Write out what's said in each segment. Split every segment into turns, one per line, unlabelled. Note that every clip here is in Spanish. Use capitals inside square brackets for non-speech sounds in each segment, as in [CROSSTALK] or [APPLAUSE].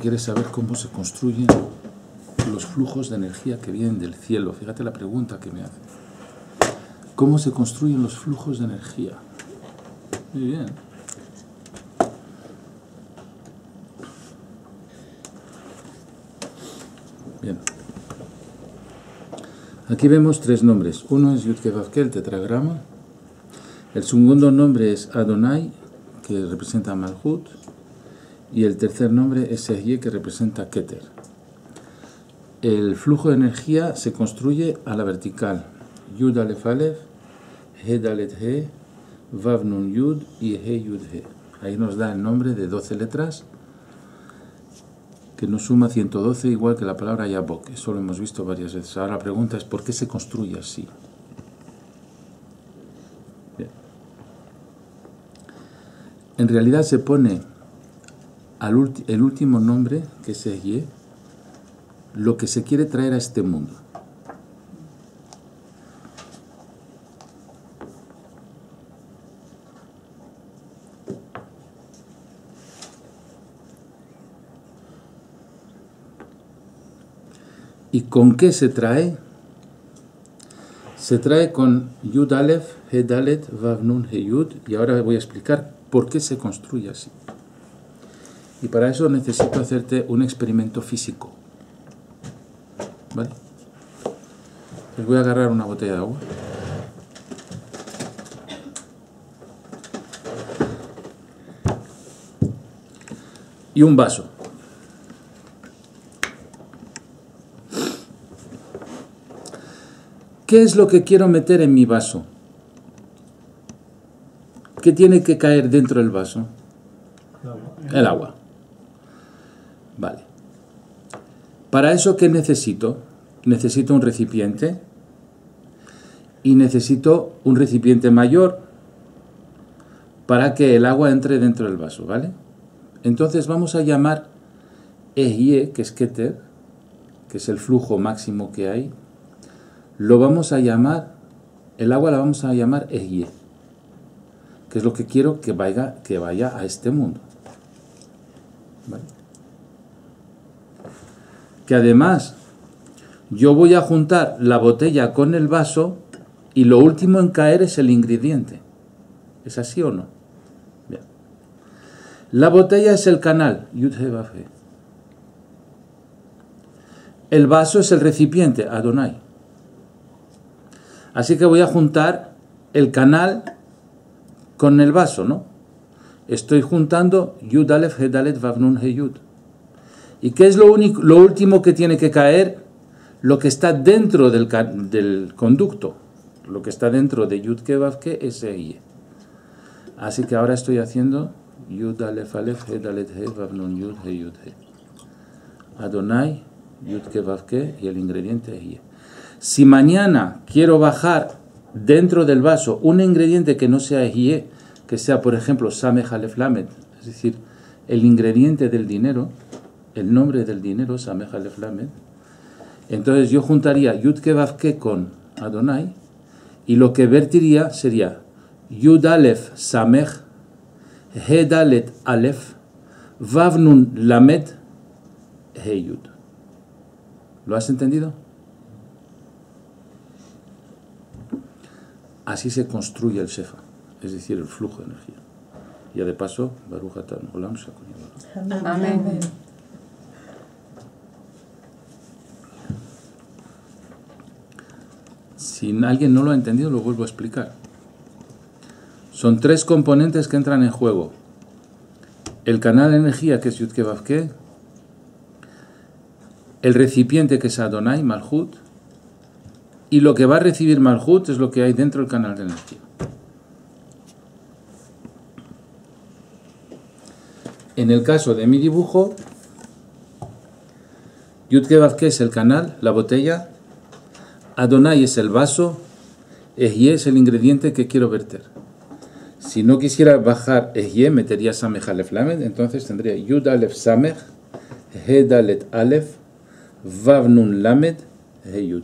quiere saber cómo se construyen los flujos de energía que vienen del cielo. Fíjate la pregunta que me hace. ¿Cómo se construyen los flujos de energía? Muy bien. Bien. Aquí vemos tres nombres. Uno es Yudkevavke, el tetragrama. El segundo nombre es Adonai, que representa Malhut. Y el tercer nombre es Sehye, que representa Keter. El flujo de energía se construye a la vertical. Yud Alef Alef, He Dalet He, Vav Nun Yud y He Yud He. Ahí nos da el nombre de 12 letras que nos suma 112 igual que la palabra Yabok. Eso lo hemos visto varias veces. Ahora la pregunta es ¿por qué se construye así? En realidad se pone al el último nombre, que es Ye, lo que se quiere traer a este mundo. ¿Y con qué se trae? Se trae con Yud Aleph, He Dalet, Vav Nun, He Yud, y ahora voy a explicar por qué se construye así. Y para eso necesito hacerte un experimento físico. ¿Vale? Les voy a agarrar una botella de agua. Y un vaso. ¿Qué es lo que quiero meter en mi vaso? ¿Qué tiene que caer dentro del vaso? El agua. Vale. ¿Para eso qué necesito? Necesito un recipiente y necesito un recipiente mayor para que el agua entre dentro del vaso, ¿vale? Entonces vamos a llamar Ehie, que es Keter, que es el flujo máximo que hay, lo vamos a llamar, el agua la vamos a llamar Ehie, que es lo que quiero que vaya, que vaya a este mundo. Además yo voy a juntar la botella con el vaso y lo último en caer es el ingrediente. ¿Es así o no? La botella es el canal. El vaso es el recipiente, Adonai. Así que voy a juntar el canal con el vaso, ¿no? Estoy juntando Yud Aleph He Dalet Vav Nun He Yud. ¿Y qué es lo, único, lo último que tiene que caer? Lo que está dentro del, del conducto. Lo que está dentro de Yud Ke Vav Ke es Ye. Así que ahora estoy haciendo Yud Aleph Aleph He Dalet He Yud He Yud He. Adonai, Yud Ke Vav Ke y el ingrediente es Ye. Si mañana quiero bajar dentro del vaso un ingrediente que no sea Ye, que sea por ejemplo Sameh Aleph Lamed, es decir, el ingrediente del dinero, el nombre del dinero, Sameh Aleph Lamed, entonces yo juntaría Yud Ke Vav Ke con Adonai y lo que vertiría sería Yud Aleph Sameh, He Dalet Aleph, Vav Nun Lamed, He Yud. ¿Lo has entendido? Así se construye el Shefa, es decir, el flujo de energía. Ya de paso, Baruch Atan Olam Yavah.
Amén.
Si alguien no lo ha entendido, lo vuelvo a explicar. Son tres componentes que entran en juego. El canal de energía, que es Yudke Vavke, el recipiente, que es Adonai, Malhut, y lo que va a recibir Malhut es lo que hay dentro del canal de energía. En el caso de mi dibujo, Yudke es el canal, la botella, Adonai es el vaso, Ejie es el ingrediente que quiero verter. Si no quisiera bajar Ejie, metería Samech Alef Lamed, entonces tendría Yud Alef Samech, He Dalet Alef, Vav Nun Lamed, He Yud.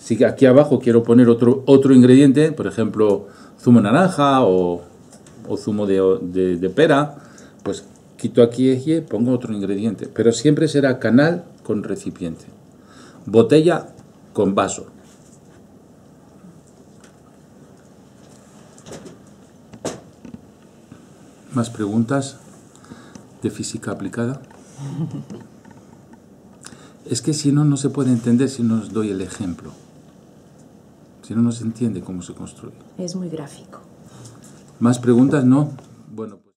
Si aquí abajo quiero poner otro, otro ingrediente, por ejemplo, zumo naranja o, o zumo de, de- pera, pues quito aquí Y, pongo otro ingrediente, pero siempre será canal con recipiente, botella con vaso. ¿Más preguntas de física aplicada? [LAUGHS] Es que si no, no se puede entender si no os doy el ejemplo. Si no, no se entiende cómo se construye.
Es muy gráfico.
¿Más preguntas? No. Bueno. pues-